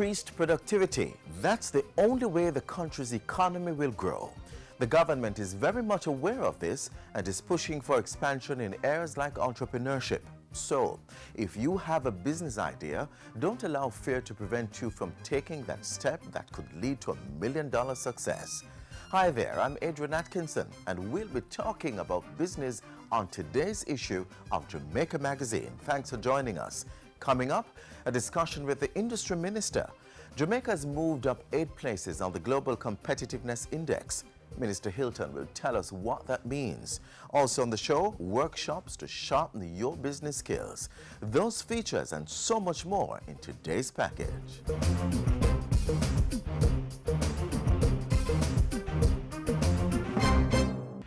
Increased productivity. That's the only way the country's economy will grow. The government is very much aware of this and is pushing for expansion in areas like entrepreneurship. So, if you have a business idea, don't allow fear to prevent you from taking that step that could lead to a million dollar success. Hi there, I'm Adrian Atkinson, and we'll be talking about business on today's issue of Jamaica Magazine. Thanks for joining us. Coming up, a discussion with the industry minister. Jamaica has moved up eight places on the Global Competitiveness Index. Minister Hylton will tell us what that means. Also on the show, workshops to sharpen your business skills. Those features and so much more in today's package.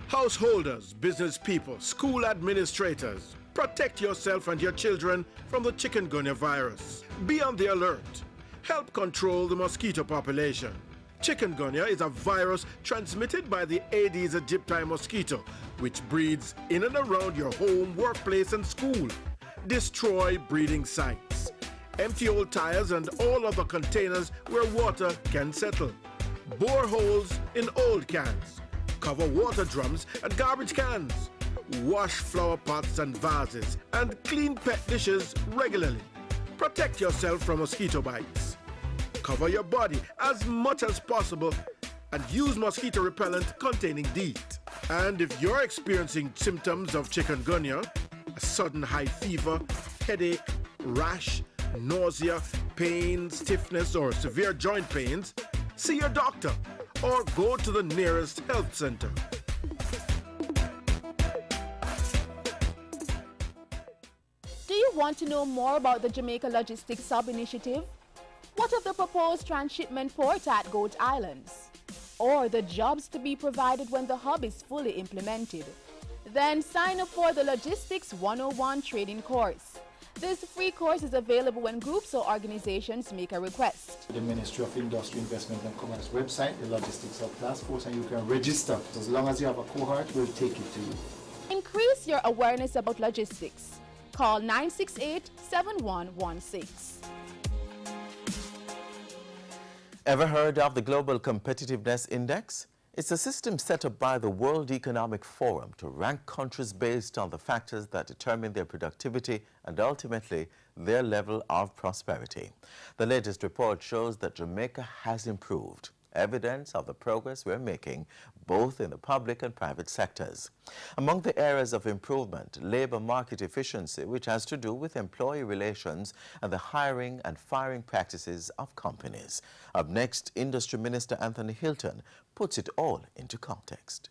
Householders, business people, school administrators, protect yourself and your children from the chikungunya virus. Be on the alert. Help control the mosquito population. Chikungunya is a virus transmitted by the Aedes aegypti mosquito, which breeds in and around your home, workplace, and school. Destroy breeding sites. Empty old tires and all other containers where water can settle. Bore holes in old cans cover water drums and garbage cans. Wash flower pots and vases and clean pet dishes regularly. Protect yourself from mosquito bites. Cover your body as much as possible and use mosquito repellent containing DEET. And if you're experiencing symptoms of chikungunya, a sudden high fever, headache, rash, nausea, pain, stiffness, or severe joint pains, see your doctor or go to the nearest health center. Want to know more about the Jamaica Logistics Hub Initiative? What of the proposed transshipment port at Goat Islands? Or the jobs to be provided when the hub is fully implemented? Then sign up for the Logistics 101 training course. This free course is available when groups or organizations make a request. The Ministry of Industry, Investment and Commerce website, the Logistics Hub Task Force, and you can register. As long as you have a cohort, we'll take it to you. Increase your awareness about logistics. Call 968-7116. Ever heard of the Global Competitiveness Index? It's a system set up by the World Economic Forum to rank countries based on the factors that determine their productivity and ultimately their level of prosperity. The latest report shows that Jamaica has improved evidence of the progress we're making both in the public and private sectors. Among the areas of improvement, labor market efficiency, which has to do with employee relations and the hiring and firing practices of companies. Up next, Industry Minister Anthony Hylton puts it all into context.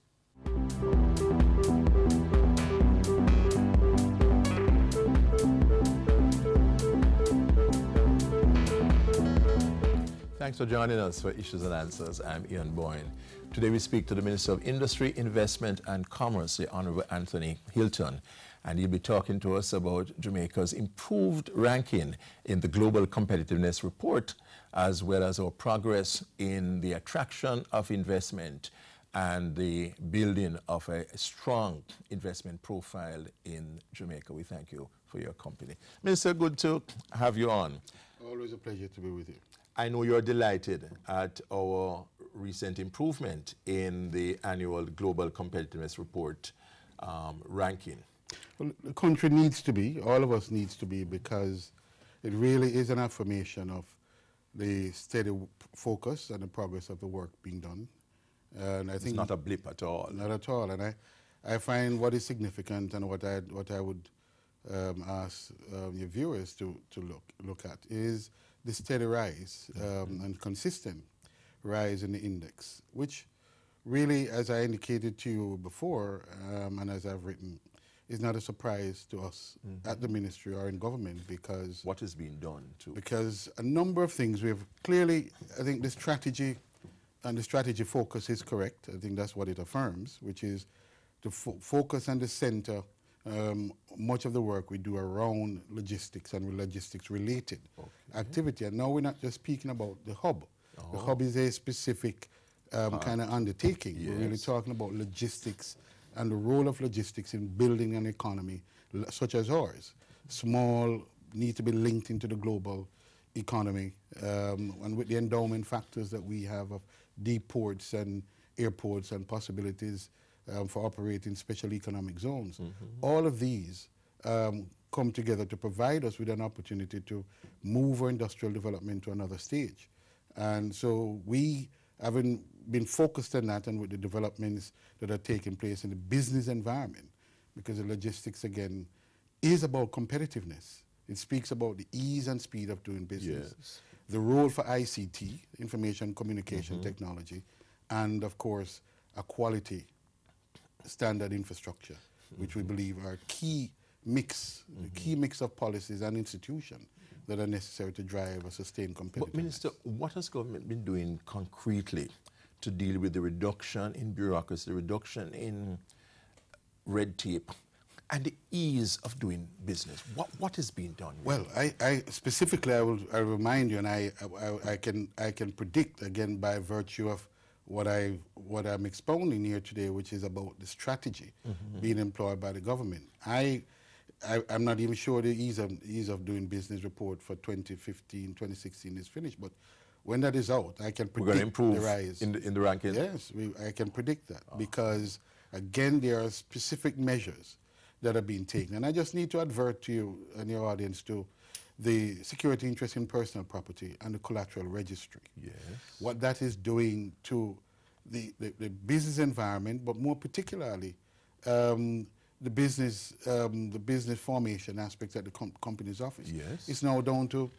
Thanks for joining us for Issues and Answers. I'm Ian Boyne. Today we speak to the Minister of Industry, Investment and Commerce, the Honorable Anthony Hylton, and he'll be talking to us about Jamaica's improved ranking in the Global Competitiveness Report, as well as our progress in the attraction of investment and the building of a strong investment profile in Jamaica. We thank you for your company. Minister, good to have you on. Always a pleasure to be with you. I know you're delighted at our recent improvement in the annual Global Competitiveness Report um, ranking. Well, the country needs to be, all of us needs to be, because it really is an affirmation of the steady focus and the progress of the work being done. And I it's think not a blip at all. Not at all. And I, I find what is significant and what I, what I would um, ask um, your viewers to, to look, look at is the steady rise um, and consistent rise in the index, which really, as I indicated to you before, um, and as I've written, is not a surprise to us mm -hmm. at the ministry or in government because... What is being done to... Because a number of things we have clearly, I think the strategy and the strategy focus is correct. I think that's what it affirms, which is to fo focus on the center um, much of the work we do around logistics and logistics related okay. activity. And now we're not just speaking about the hub. Oh. The hub is a specific um, uh, kind of undertaking. Yes. We're really talking about logistics and the role of logistics in building an economy such as ours. Small, need to be linked into the global economy um, and with the endowment factors that we have of deep ports and airports and possibilities um, for operating special economic zones. All of these um, come together to provide us with an opportunity to move our industrial development to another stage. And so we, having been focused on that and with the developments that are taking place in the business environment, because the logistics, again, is about competitiveness. It speaks about the ease and speed of doing business. Yes. The role for ICT, information communication technology, and of course, a quality standard infrastructure, which we believe are key mix, the key mm-hmm. mix of policies and institutions that are necessary to drive a sustained competitiveness. But Minister, what has government been doing concretely to deal with the reduction in bureaucracy, the reduction in red tape, and the ease of doing business? What, what is being done? Well, I, I specifically, I will I remind you, and I, I, I can I can predict again by virtue of what I what I'm expounding here today, which is about the strategy mm-hmm. being employed by the government. I, I I'm not even sure the ease of ease of doing business report for 2015, 2016 is finished, but when that is out, I can We're predict improve the rise. in the, in the ranking? Yes, we, I can predict that ah. because, again, there are specific measures that are being taken. And I just need to advert to you and your audience to the security interest in personal property and the collateral registry. Yes. What that is doing to the, the, the business environment, but more particularly um, the business um, the business formation aspects at the com- company's office. Yes. It's now down to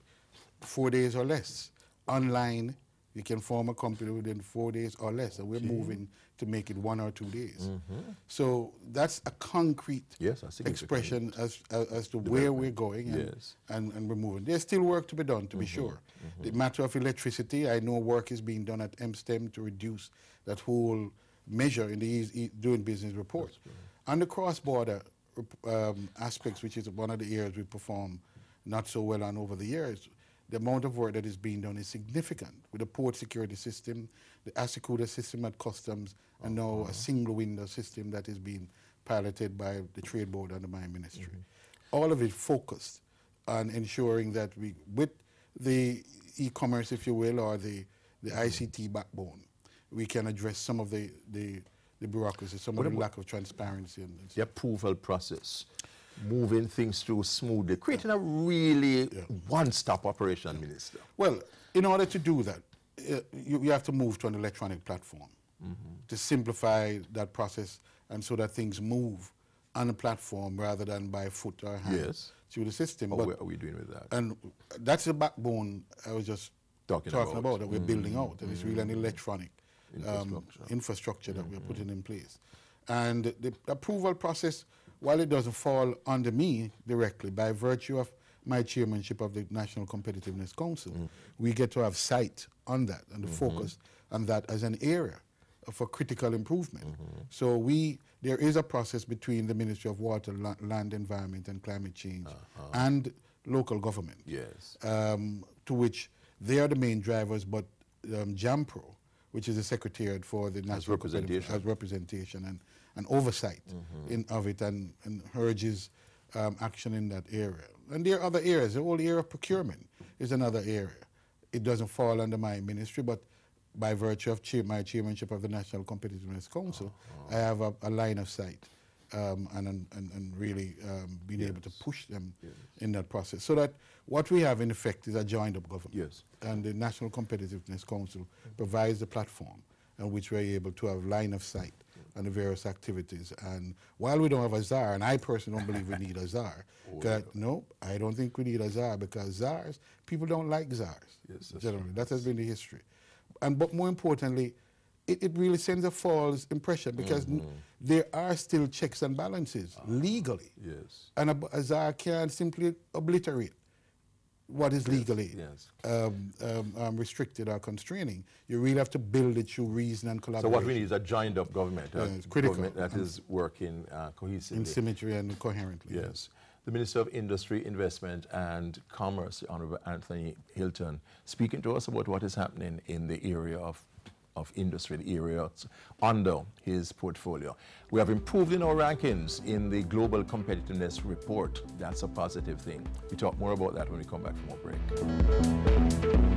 four days or less. Online, you can form a company within four days or less, and we're moving to make it one or two days. So that's a concrete Mm-hmm. Yes, expression as, as, as to where we're going and, Yes. and, and we're moving. There's still work to be done, to be sure. The matter of electricity, I know work is being done at MSTEM to reduce that whole measure in the e- doing business report. On the cross-border um, aspects, which is one of the areas we perform not so well on over the years, the amount of work that is being done is significant. With the port security system, the ASYCUDA system at customs, and now a uh-huh. single window system that is being piloted by the Trade Board under my ministry. Mm-hmm. All of it focused on ensuring that we, with the e-commerce, if you will, or the, the mm-hmm. ICT backbone, we can address some of the, the, the bureaucracy, some of the lack of transparency. And the approval process, moving things through smoothly, creating a really one-stop operation, Minister. Well, in order to do that, uh, you, you have to move to an electronic platform to simplify that process and so that things move on a platform rather than by foot or hand Yes. through the system. What But- are we doing with that? and that's the backbone I was just Talking talking, about. about. that we're building out, and it's really an electronic um, Infrastructure. infrastructure that we're putting in place. And the approval process, while it doesn't fall under me directly, by virtue of my chairmanship of the National Competitiveness Council, we get to have sight on that and the focus on that as an area for critical improvement. So we there is a process between the Ministry of Water, La- Land, Environment and Climate Change and local government Yes. um, to which they are the main drivers, but um, JAMPRO, which is the secretariat for the national Competitive- representation. has representation and, and oversight in, of it, and, and urges um, action in that area. And there are other areas. The whole area of procurement is another area. It doesn't fall under my ministry, but by virtue of chair, my chairmanship of the National Competitiveness Council, I have a, a line of sight um, and, and, and really um, being able to push them in that process. So that what we have in effect is a joined up government. Yes. And the National Competitiveness Council provides the platform on which we're able to have line of sight on the various activities. And while we don't have a czar, and I personally don't believe we need a czar, oh, 'cause- no, I don't think we need a czar because czars, people don't like czars Yes, that's generally. That has been the history. And but more importantly, it, it really sends a false impression because n- mm-hmm. there are still checks and balances ah, legally. Yes. And a, a czar can't simply obliterate what is legally yes. um, um, um, restricted or constraining. You really have to build it through reason and collaboration. So what we need is a joined-up government, a Yeah, critical. government that is working uh, cohesively. in symmetry and coherently. Yes. The Minister of Industry, Investment and Commerce, Honorable Anthony Hylton, speaking to us about what is happening in the area of of industry, areas under his portfolio. We have improved in our rankings in the Global Competitiveness Report. That's a positive thing. We talk more about that when we come back from our break.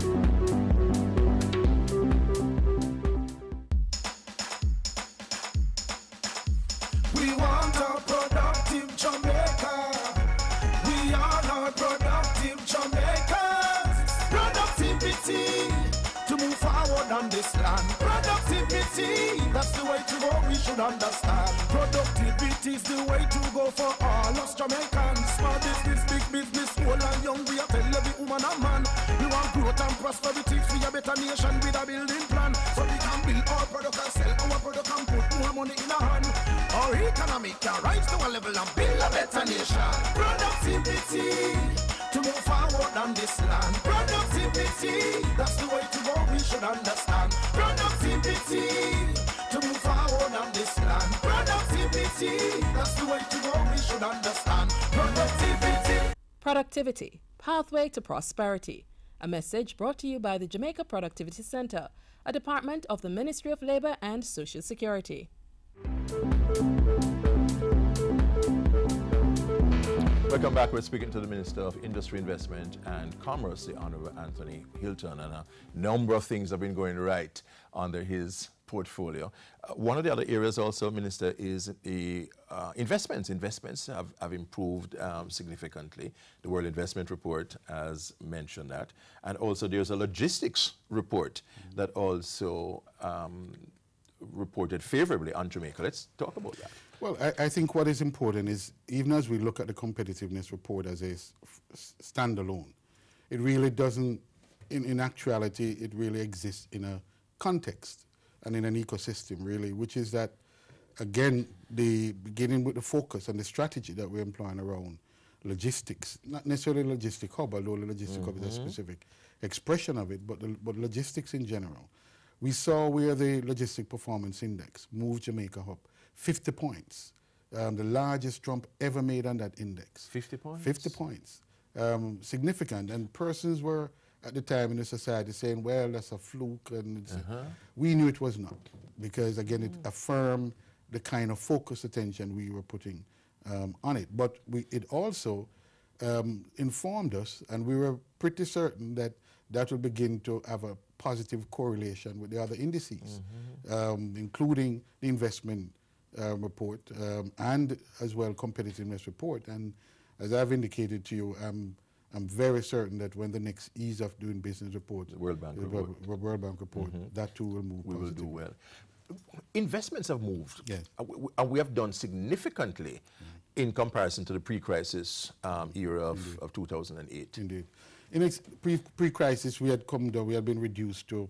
Should understand. Productivity is the way to go for all us Jamaicans. Small business, big business, old and young. We are tell every woman and man. We want growth and prosperity for a better nation with a building plan. So we can build our product and sell our product and put more money in our hand. Our economy can rise to a level and build a better nation. Productivity to move forward on this land. Productivity, that's the way to Productivity. Pathway to prosperity. A message brought to you by the Jamaica Productivity Center, a department of the Ministry of Labor and Social Security. Welcome back. We're speaking to the Minister of Industry, Investment and Commerce, the Honorable Anthony Hylton, and a number of things have been going right under his portfolio. Uh, one of the other areas also, Minister, is the uh, investments. Investments have, have improved um, significantly. The World Investment Report has mentioned that. And also there's a logistics report that also um, reported favorably on Jamaica. Let's talk about that. Well, I, I, think what is important is even as we look at the competitiveness report as a standalone, it really doesn't, in, in actuality, it really exists in a context and in an ecosystem, really, which is that, again, the beginning with the focus and the strategy that we're employing around logistics, not necessarily logistic hub, although the logistic mm -hmm. hub is a mm-hmm. specific expression of it, but, the, but logistics in general. We saw where the Logistic Performance Index moved Jamaica up 50 points. Um, the largest jump ever made on that index. 50 points? 50 points. Um, significant. And persons were at the time in the society saying, well, that's a fluke. And uh -huh. we knew it was not because, again, it mm. affirmed the kind of focused attention we were putting um, on it. But we, it also um, informed us, and we were pretty certain that that would begin to have a positive correlation with the other indices, mm -hmm. um, including the investment uh, report um, and as well competitiveness report. And as I've indicated to you, I'm, I'm very certain that when the next ease of doing business report, the World Bank report, World, Bank report, mm -hmm. that too will move. We positive. will do well. Investments have moved, yes. and we have done significantly mm -hmm. in comparison to the pre-crisis um, era of, of 2008. Indeed. In pre-crisis, we had come down, we had been reduced to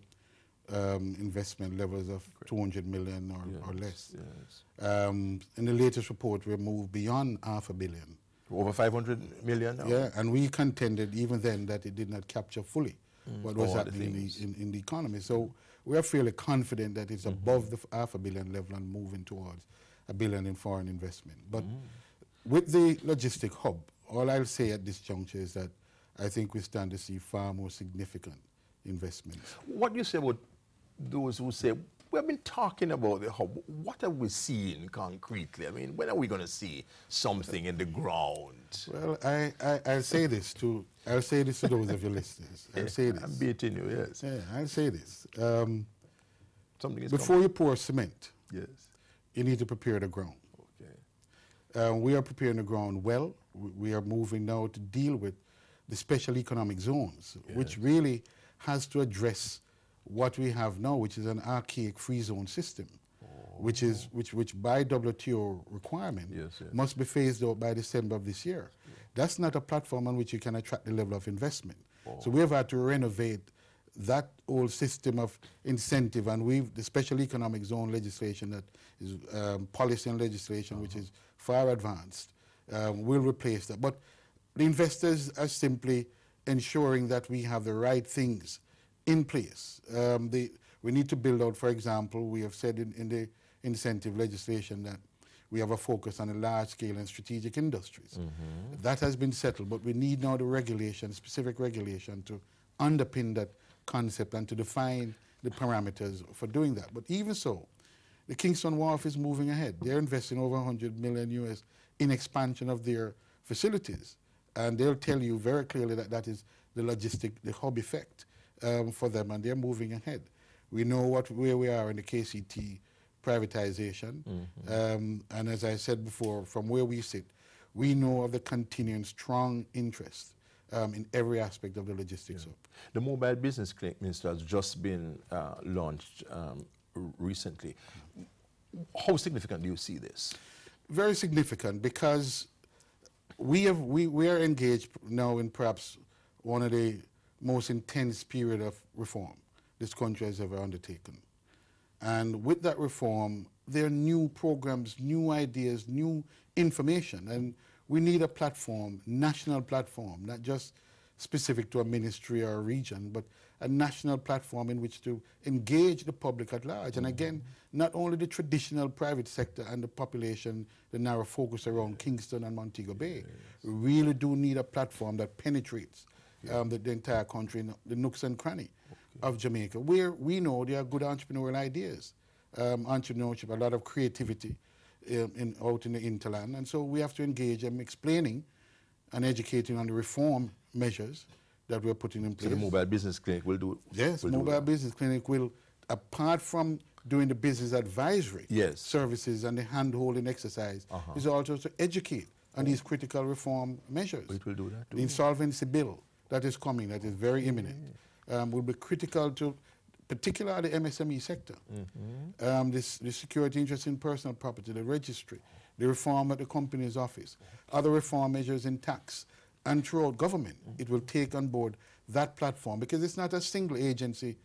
um, investment levels of 200 million or, yes, or less. Yes. Um, in the latest report, we moved beyond half a billion. Over 500 million now? Yeah, and we contended even then that it did not capture fully mm. what was happening in the, in, in the, economy. So we are fairly confident that it's mm -hmm. above the half a billion level and moving towards a billion in foreign investment. But mm. with the logistic hub, all I'll say at this juncture is that I think we stand to see far more significant investments. What do you say about those who say, we've been talking about the hub. What are we seeing concretely? I mean, when are we going to see something in the ground? Well, I, I, will say this to I'll say this to those of your listeners. I'll say this. I'm beating you, yes. Yeah, I'll say this. Um, something is Before coming. you pour cement, yes, you need to prepare the ground. Okay. Uh, we are preparing the ground well. We are moving now to deal with the special economic zones, yes. which really has to address what we have now, which is an archaic free zone system, oh. which is which which by WTO requirement yes, yes. must be phased out by December of this year. Yeah. That's not a platform on which you can attract the level of investment. Oh. So we have had to renovate that old system of incentive, and we've the special economic zone legislation that is um, policy and legislation, uh -huh. which is far advanced, um, will replace that. But the investors are simply ensuring that we have the right things in place. Um, the, we need to build out, for example, we have said in, in, the incentive legislation that we have a focus on the large scale and strategic industries. Mm -hmm. That has been settled, but we need now the regulation, specific regulation to underpin that concept and to define the parameters for doing that. But even so, the Kingston Wharf is moving ahead. They're investing over 100 million US in expansion of their facilities. And they'll tell you very clearly that that is the logistic, the hub effect um, for them, and they're moving ahead. We know what, where we are in the KCT privatization. Mm-hmm. Um, and as I said before, from where we sit, we know of the continuing strong interest um, in every aspect of the logistics yeah. hub. The mobile business clinic, Minister, has just been uh, launched um, recently. How significant do you see this? Very significant because we, have, we, we are engaged now in perhaps one of the most intense period of reform this country has ever undertaken. And with that reform, there are new programs, new ideas, new information. And we need a platform, national platform, not just specific to a ministry or a region, but a national platform in which to engage the public at large. And mm-hmm. again, not only the traditional private sector and the population, the narrow focus around Kingston and Montego Bay. Yes. We really do need a platform that penetrates um, the, the, entire country, the nooks and cranny of Jamaica, where we know there are good entrepreneurial ideas, um, entrepreneurship, a lot of creativity um, in, out in the interland. And so we have to engage them explaining and educating on the reform measures that we're putting in place. So the mobile business clinic will do it. Yes, will mobile do business clinic will, apart from doing the business advisory yes. services and the hand-holding exercise, uh -huh. is also to educate on these critical reform measures. It will do that. The insolvency bill that is coming, that is very imminent um, will be critical to particularly the MSME sector. Mm -hmm. um, this, the security interest in personal property, the registry, the reform at the company's office, other reform measures in tax, and throughout government, mm -hmm. it will take on board that platform because it's not a single agency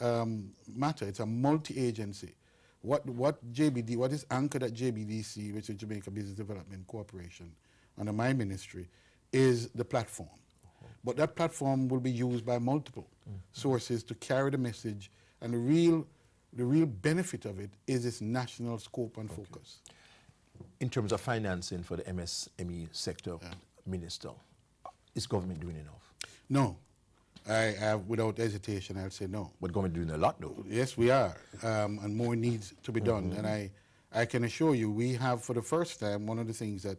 um, matter, it's a multi-agency. What, what JBD, what is anchored at JBDC, which is Jamaica Business Development Corporation, under my ministry, is the platform. But that platform will be used by multiple mm -hmm. sources to carry the message. And the real, the real benefit of it is its national scope and okay. focus. In terms of financing for the MSME sector, yeah. Minister, is government doing enough? No. I, have, without hesitation, I'll say no. But government doing a lot, though. Yes, we are, um, and more needs to be done. Mm -hmm. And I, I can assure you, we have, for the first time, one of the things that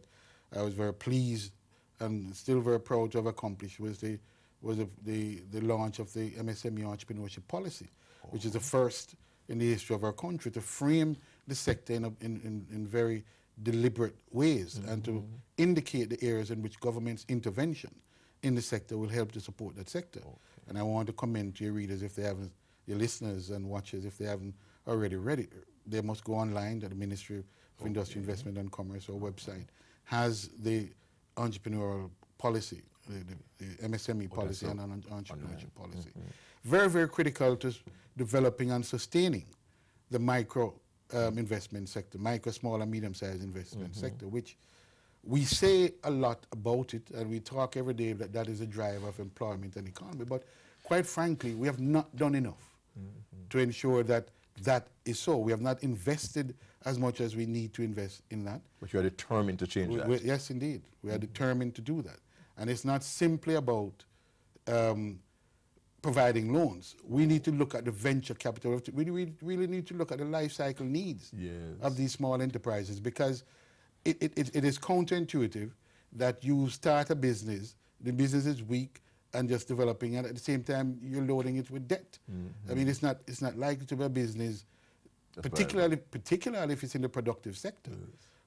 I was very pleased and still very proud to have accomplished was the was the, the, the launch of the MSME entrepreneurship policy, oh. which is the first in the history of our country to frame the sector in, a, in, in, in, very deliberate ways mm -hmm. and to mm-hmm. indicate the areas in which government's intervention in the sector will help to support that sector. Okay. And I want to commend to your readers if they haven't, your listeners and watchers, if they haven't already read it, they must go online to the Ministry of okay. Industry, Investment and Commerce or website, has the entrepreneurial policy, the, the MSME oh, policy and an entrepreneurship policy. Mm -hmm. Very, very critical to developing and sustaining the micro um, investment sector, micro, small and medium-sized investment mm -hmm. sector, which we say a lot about it and we talk every day that that is a driver of employment and economy, but quite frankly, we have not done enough mm -hmm. to ensure that that is so. We have not invested as much as we need to invest in that. But you are determined to change we, that. yes, indeed. We are determined to do that. And it's not simply about um, providing loans. We need to look at the venture capital. We really need to look at the life cycle needs yes. of these small enterprises because it, it, it is counterintuitive that you start a business, the business is weak, and just developing, and at the same time you're loading it with debt. Mm -hmm. I mean, it's not it's not likely to be a business that's particularly, particularly if it's in the productive sector, yes.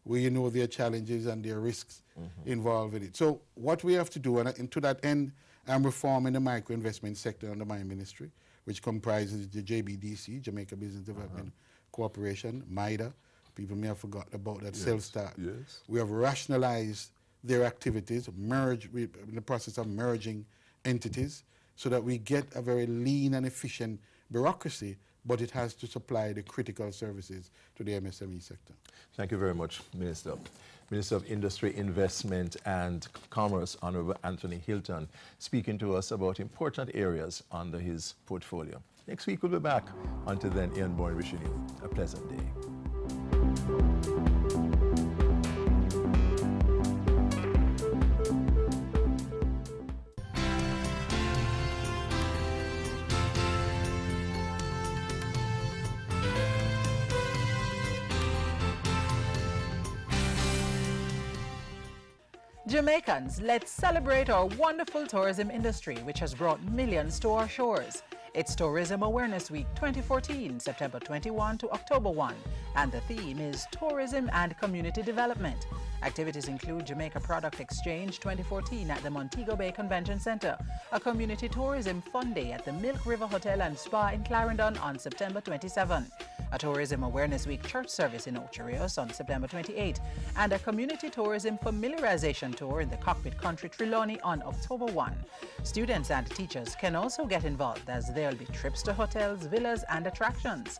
where you know there are challenges and there are risks mm -hmm. involved in it. So what we have to do, and, and to that end, I'm reforming the micro investment sector under my ministry, which comprises the JBDC, Jamaica Business Development uh -huh. Corporation, MIDA. People may have forgotten about that, yes. Self-Start. Yes. We have rationalized their activities, merge, in the process of merging entities, so that we get a very lean and efficient bureaucracy but it has to supply the critical services to the MSME sector. Thank you very much, Minister. Minister of Industry, Investment and Commerce, Honorable Anthony Hylton, speaking to us about important areas under his portfolio. Next week we'll be back. Until then, Ian Boyne wishing you a pleasant day. Jamaicans, let's celebrate our wonderful tourism industry, which has brought millions to our shores. It's Tourism Awareness Week 2014, September 21 to October 1, and the theme is Tourism and Community Development. Activities include Jamaica Product Exchange 2014 at the Montego Bay Convention Center, a community tourism fun day at the Milk River Hotel and Spa in Clarendon on September 27, a Tourism Awareness Week church service in Ocho Rios on September 28, and a community tourism familiarization tour in the Cockpit Country Trelawny on October 1. Students and teachers can also get involved as there'll be trips to hotels, villas, and attractions.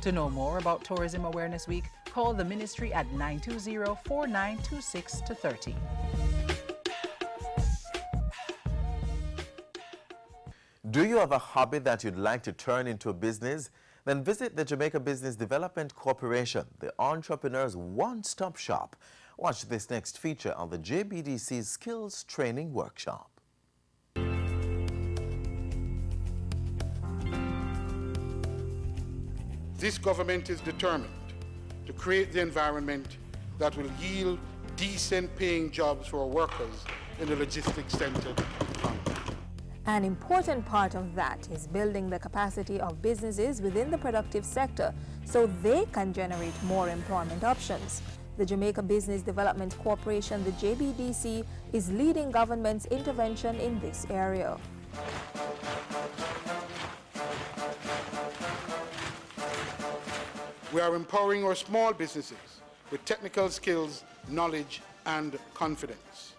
To know more about Tourism Awareness Week, call the ministry at 920 4926 30. Do you have a hobby that you'd like to turn into a business? Then visit the Jamaica Business Development Corporation, the entrepreneur's one-stop shop. Watch this next feature on the JBDC's Skills Training Workshop. This government is determined to create the environment that will yield decent paying jobs for workers in the logistics-centered economy. An important part of that is building the capacity of businesses within the productive sector so they can generate more employment options. The Jamaica Business Development Corporation, the JBDC, is leading government's intervention in this area. We are empowering our small businesses with technical skills, knowledge, and confidence.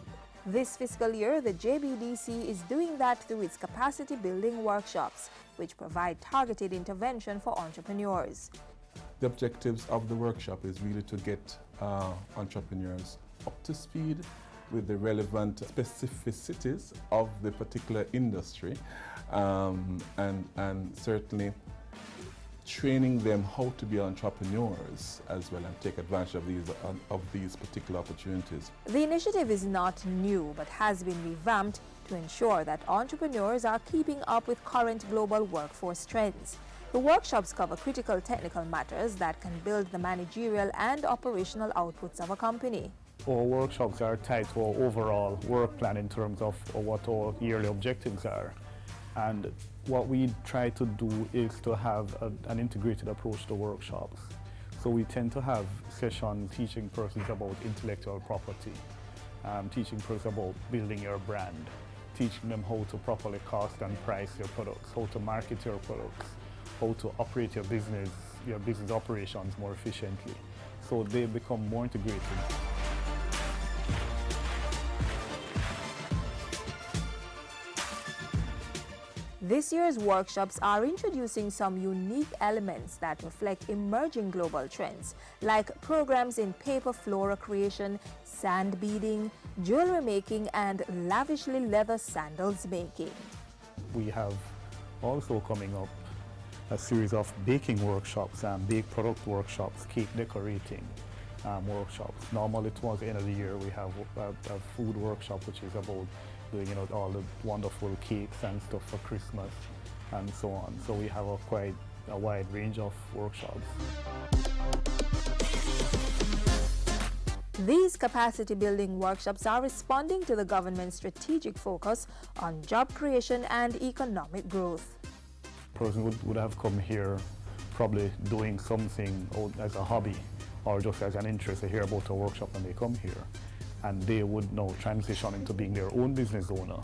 This fiscal year, the JBDC is doing that through its capacity building workshops, which provide targeted intervention for entrepreneurs. The objectives of the workshop is really to get uh, entrepreneurs up to speed with the relevant specificities of the particular industry um, and, and certainly training them how to be entrepreneurs as well and take advantage of these, um, of these particular opportunities. The initiative is not new but has been revamped to ensure that entrepreneurs are keeping up with current global workforce trends. The workshops cover critical technical matters that can build the managerial and operational outputs of a company. Our workshops are tied to our overall work plan in terms of what our yearly objectives are. And what we try to do is to have a, an integrated approach to workshops. So we tend to have sessions teaching persons about intellectual property, um, teaching persons about building your brand, teaching them how to properly cost and price your products, how to market your products, how to operate your business, your business operations more efficiently. So they become more integrated. This year's workshops are introducing some unique elements that reflect emerging global trends, like programs in paper flora creation, sand beading, jewelry making, and lavishly leather sandals making. We have also coming up a series of baking workshops and bake product workshops, cake decorating um, workshops. Normally towards the end of the year we have a, a food workshop which is about doing you know all the wonderful cakes and stuff for Christmas and so on. So we have a quite a wide range of workshops. These capacity building workshops are responding to the government's strategic focus on job creation and economic growth. A person would, would have come here probably doing something as a hobby or just as an interest to hear about a workshop and they come here and they would now transition into being their own business owner.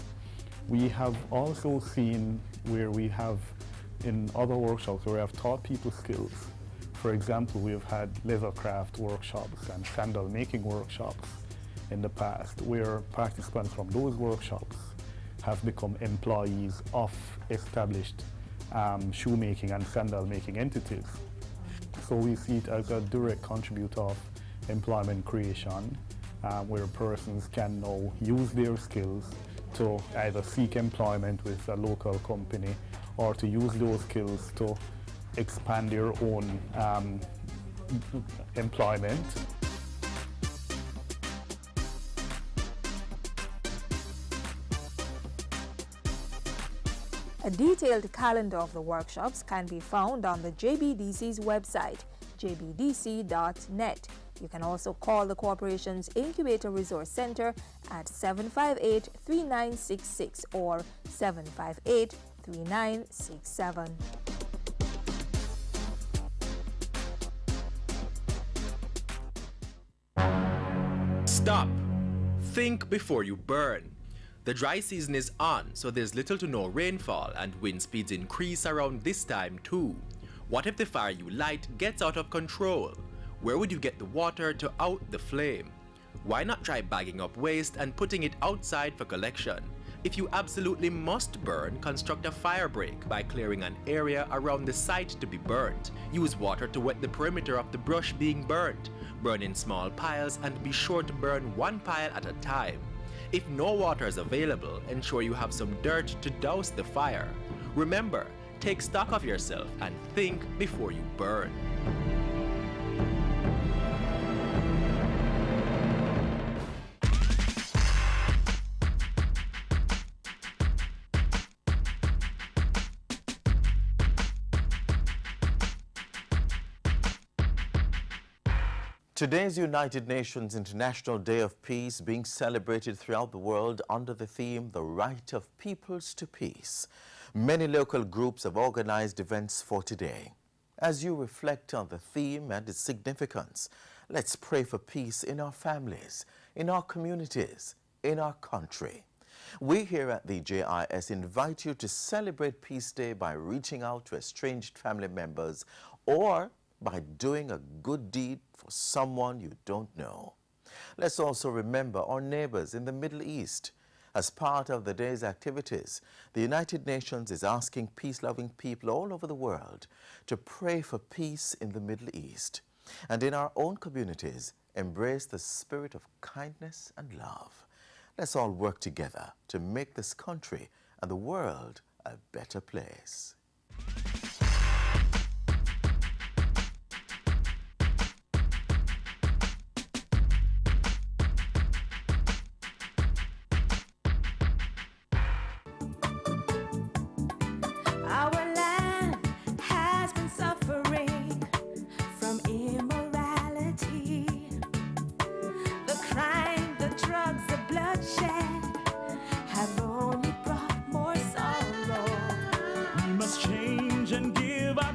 We have also seen where we have in other workshops where we have taught people skills. For example, we've had leather craft workshops and sandal making workshops in the past where participants from those workshops have become employees of established um, shoemaking and sandal making entities. So we see it as a direct contributor of employment creation um, where persons can now use their skills to either seek employment with a local company or to use those skills to expand their own um, employment. A detailed calendar of the workshops can be found on the JBDC's website, jbdc.net. You can also call the corporation's Incubator Resource Center at 758 3966 or 758 3967. Stop. Think before you burn. The dry season is on, so there's little to no rainfall and wind speeds increase around this time too. What if the fire you light gets out of control? Where would you get the water to out the flame? Why not try bagging up waste and putting it outside for collection? If you absolutely must burn, construct a fire break by clearing an area around the site to be burnt. Use water to wet the perimeter of the brush being burnt. Burn in small piles and be sure to burn one pile at a time. If no water is available, ensure you have some dirt to douse the fire. Remember, take stock of yourself and think before you burn. Today's United Nations International Day of Peace being celebrated throughout the world under the theme, The Right of Peoples to Peace. Many local groups have organized events for today. As you reflect on the theme and its significance, let's pray for peace in our families, in our communities, in our country. We here at the JIS invite you to celebrate Peace Day by reaching out to estranged family members or by doing a good deed for someone you don't know. Let's also remember our neighbors in the Middle East. As part of the day's activities, the United Nations is asking peace-loving people all over the world to pray for peace in the Middle East and in our own communities embrace the spirit of kindness and love. Let's all work together to make this country and the world a better place.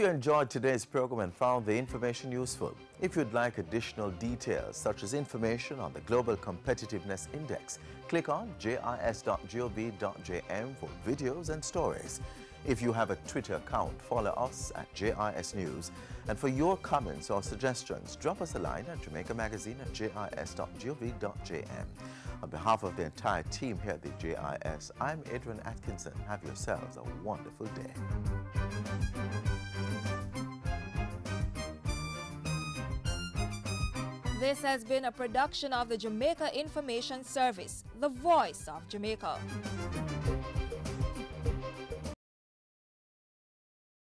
you enjoyed today's program and found the information useful. If you'd like additional details, such as information on the Global Competitiveness Index, click on jis.gov.jm for videos and stories. If you have a Twitter account, follow us at JIS News. And for your comments or suggestions, drop us a line at Jamaica Magazine at jis.gov.jm. On behalf of the entire team here at the JIS, I'm Adrian Atkinson. Have yourselves a wonderful day. This has been a production of the Jamaica Information Service, the voice of Jamaica.